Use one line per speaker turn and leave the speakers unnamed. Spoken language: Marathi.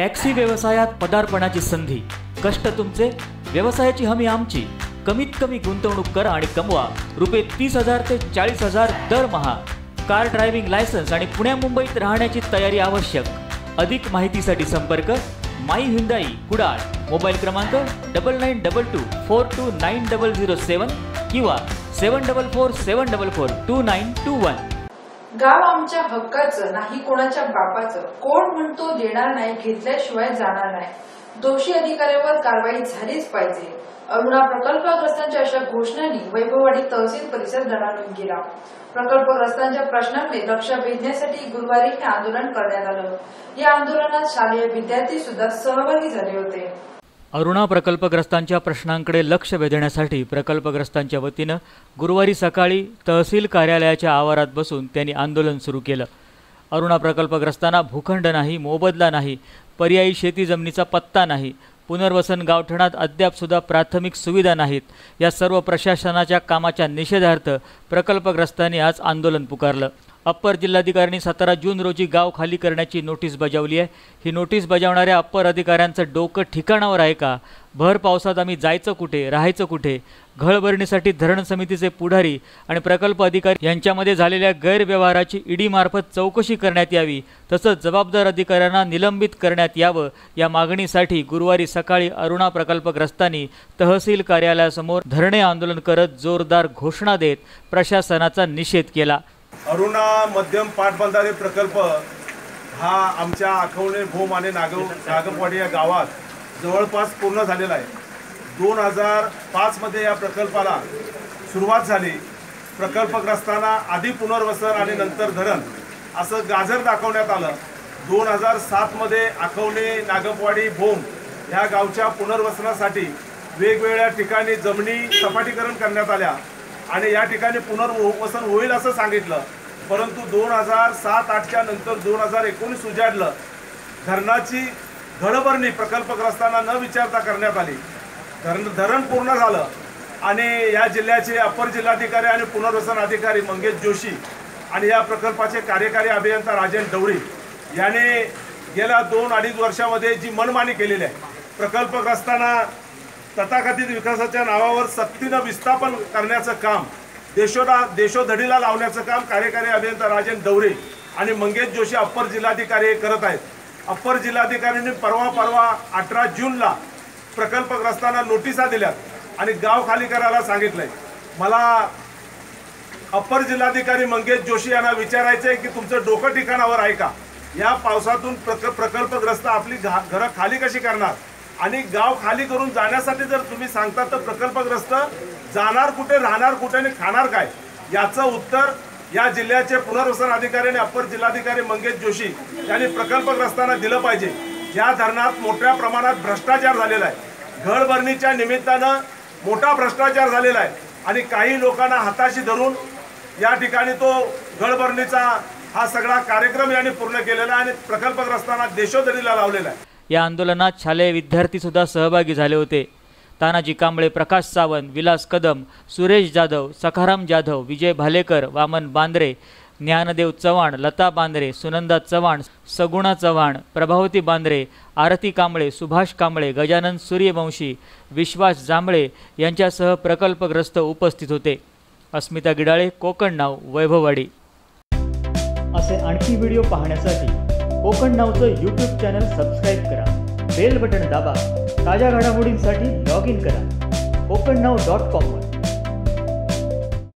टॅक्सी व्यवसायात पदार्पणाची संधी. कष्ट तुमचे व्यवसायाची हमी आमची. कमीत कमी गुंतवणूक करा आणि कमवा. रुपये तीस हजार ते चाळीस हजार दरमहा कार ड्रायव्हिंग लायसन्स आणि पुण्या मुंबईत राहण्याची तयारी आवश्यक. अधिक माहितीसाठी संपर्क माई हिंदाई कुडाळ. मोबाईल क्रमांक double nine double two four two nine double zero seven किंवा seven double four seven double four two nine two one.
गाव आमच्या हक्काचं नाही कोणाच्या बापाचं. कोण म्हणतो देणार नाही घेतल्याशिवाय जाणार नाही. दोषी अधिकाऱ्यावर कारवाई झालीच पाहिजे. अरुणा प्रकल्पग्रस्तांच्या अशा घोषणांनी वैभववाडी तहसील परिसर दणाणून गेला. प्रकल्पग्रस्तांच्या प्रश्नांकडे लक्ष वेधण्यासाठी गुरुवारी हे आंदोलन करण्यात आलं. या आंदोलनात शालेय विद्यार्थी सुद्धा सहभागी झाले होते.
अरुणा प्रकल्पग्रस्तांच्या प्रश्नांकडे लक्ष वेधण्यासाठी प्रकल्पग्रस्तांच्या वतीनं गुरुवारी सकाळी तहसील कार्यालयाच्या आवारात बसून त्यांनी आंदोलन सुरू केलं. अरुणा प्रकल्पग्रस्तांना भूखंड नाही मोबदला नाही पर्यायी शेती जमिनीचा पत्ता नाही पुनर्वसन गावठणात अद्यापसुद्धा प्राथमिक सुविधा नाहीत या सर्व प्रशासनाच्या कामाच्या निषेधार्थ प्रकल्पग्रस्तांनी आज आंदोलन पुकारलं. अप्पर जिल्हाधिकाऱ्यांनी सतरा जून रोजी गाव खाली करण्याची नोटीस बजावली आहे. ही नोटीस बजावणाऱ्या अप्पर अधिकाऱ्यांचं डोकं ठिकाणावर आहे का? भर पावसात आम्ही जायचं कुठे राहायचं कुठे? घळभरणीसाठी धरण समितीचे पुढारी आणि प्रकल्प अधिकारी यांच्यामध्ये झालेल्या गैरव्यवहाराची ईडीमार्फत चौकशी करण्यात यावी तसंच जबाबदार अधिकाऱ्यांना निलंबित करण्यात यावं या मागणीसाठी गुरुवारी सकाळी अरुणा प्रकल्पग्रस्तांनी तहसील कार्यालयासमोर धरणे आंदोलन करत जोरदार घोषणा देत प्रशासनाचा निषेध केला.
अरुणा मध्यम पाटबंधारे प्रकल्प हा आमच्या आखवणे भूम आणि नागव नागपवाडी या गावात जवळपास पूर्ण झालेला आहे. दोन हजार पाचमध्ये या प्रकल्पाला सुरुवात झाली. प्रकल्पग्रस्तांना आधी पुनर्वसन आणि नंतर धरण असं गाजर दाखवण्यात आलं. दोन हजार सातमध्ये आखवणे नागपवाडी भूम ह्या गावच्या पुनर्वसनासाठी वेगवेगळ्या ठिकाणी जमिनी सपाटीकरण करण्यात आल्या. आणि या ठिकाणी पुनर्वसन होईल असं सांगितलं. परंतु दोन हजार सात आठच्या नंतर दोन हजार एकोणीस उजाडलं धरणाची घडभरणी प्रकल्पग्रस्तांना न विचारता करण्यात आली. धरण धरण पूर्ण झालं. आणि या जिल्ह्याचे अपर जिल्हाधिकारी आणि पुनर्वसन अधिकारी मंगेश जोशी आणि या प्रकल्पाचे कार्यकारी अभियंता राजेन डवरी याने गेल्या दोन अडीच वर्षामध्ये जी मनमानी केलेली आहे प्रकल्पग्रस्तांना तथाकथित विकासाच्या नावावर सक्तीनं विस्थापन करण्याचं काम देशोदा देशोधडीला लावण्याचं काम कार्यकारी अभियंता राजेन दौरे आणि मंगेश जोशी अप्पर जिल्हाधिकारी करत आहेत. अप्पर जिल्हाधिकाऱ्यांनी परवा परवा अठरा जूनला प्रकल्पग्रस्तांना नोटिसा दिल्यात आणि गाव खाली करायला सांगितलंय. मला अप्पर जिल्हाधिकारी मंगेश जोशी यांना विचारायचं आहे की तुमचं डोकं ठिकाणावर आहे का? या पावसातून प्रक प्रकल्पग्रस्त आपली घा घरं खाली कशी करणार? आणि गाव खाली करून जाण्यासाठी जर तुम्ही सांगता तर प्रकल्पग्रस्त जाणार कुठे राहणार कुठे आणि खाणार काय? याचं उत्तर या जिल्ह्याचे पुनर्वसन अधिकारी आणि अप्पर जिल्हाधिकारी मंगेश जोशी यांनी प्रकल्पग्रस्तांना दिलं पाहिजे. या धरणात मोठ्या प्रमाणात भ्रष्टाचार झालेला आहे. घरभरणीच्या निमित्तानं मोठा भ्रष्टाचार झालेला आहे आणि काही लोकांना हाताशी धरून या ठिकाणी तो घरभरणीचा हा सगळा कार्यक्रम यांनी पूर्ण केलेला आहे आणि प्रकल्पग्रस्तांना देशोदरीला लावलेला आहे.
या आंदोलनात शालेय विद्यार्थीसुद्धा सहभागी झाले होते. तानाजी कांबळे प्रकाश सावंत विलास कदम सुरेश जाधव सखाराम जाधव विजय भालेकर वामन बांद्रे ज्ञानदेव चव्हाण लता बांद्रे सुनंदा चव्हाण सगुणा चव्हाण प्रभावती बांद्रे आरती कांबळे सुभाष कांबळे गजानन सूर्यवंशी विश्वास जांभळे यांच्यासह प्रकल्पग्रस्त उपस्थित होते. अस्मिता गिडाळे कोकण नाव वैभववाडी. असे आणखी व्हिडिओ पाहण्यासाठी कोकण नावचं यूट्यूब चॅनल सबस्क्राईब करा. बेल बटन दाबा. ताज्या घडामोडींसाठी लॉग इन करा. कोकण नाव डॉट कॉमवर